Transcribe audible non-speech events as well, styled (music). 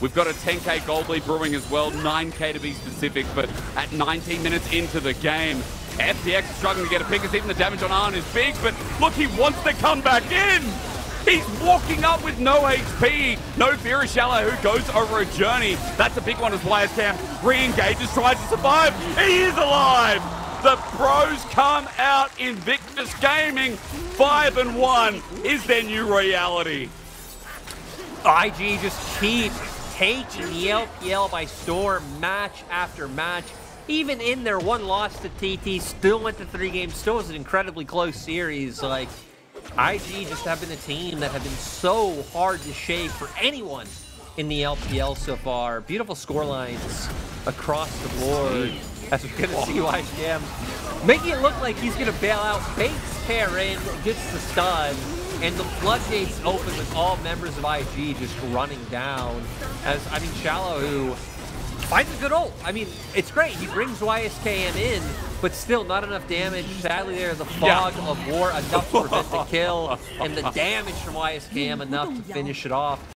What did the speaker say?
We've got a 10k gold lead brewing as well, 9k to be specific, but at 19 minutes into the game, FPX is struggling to get a pick as even the damage on Arn is big, but look, he wants to come back in! He's walking up with no HP. No fear of Shallow who goes over a journey. That's a big one as YSKM re-engages, tries to survive. He is alive! The pros come out Invictus Gaming. 5 and 1 is their new reality. IG just keep taking the LPL by storm match after match. Even in their one loss to TT, still went to three games, still was an incredibly close series. Like, IG just have been a team that have been so hard to shake for anyone in the LPL so far. Beautiful scorelines across the board. As we're going to see YGM making it look like he's going to bail out, fakes Karen, gets the stun, and the floodgates open with all members of IG just running down. As, I mean, Shallow, who finds a good ult. I mean, it's great. He brings YSKM in, but still not enough damage. Sadly, there, the fog yeah. of war enough to prevent the kill, (laughs) and the damage from YSKM enough to finish it off.